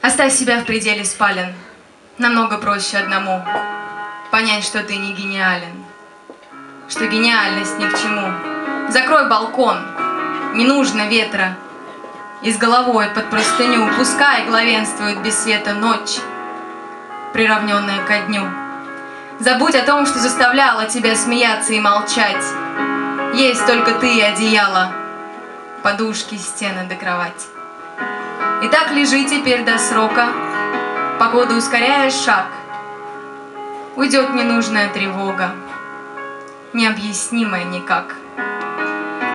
Оставь себя в пределе спален. Намного проще одному понять, что ты не гениален, что гениальность ни к чему. Закрой балкон, не нужно ветра, и с головой под простыню пускай главенствует без света ночь, приравненная ко дню. Забудь о том, что заставляло тебя смеяться и молчать. Есть только ты и одеяло, подушки, стены до да кровать. И так лежи теперь до срока, погоду ускоряя шаг. Уйдет ненужная тревога, необъяснимая никак.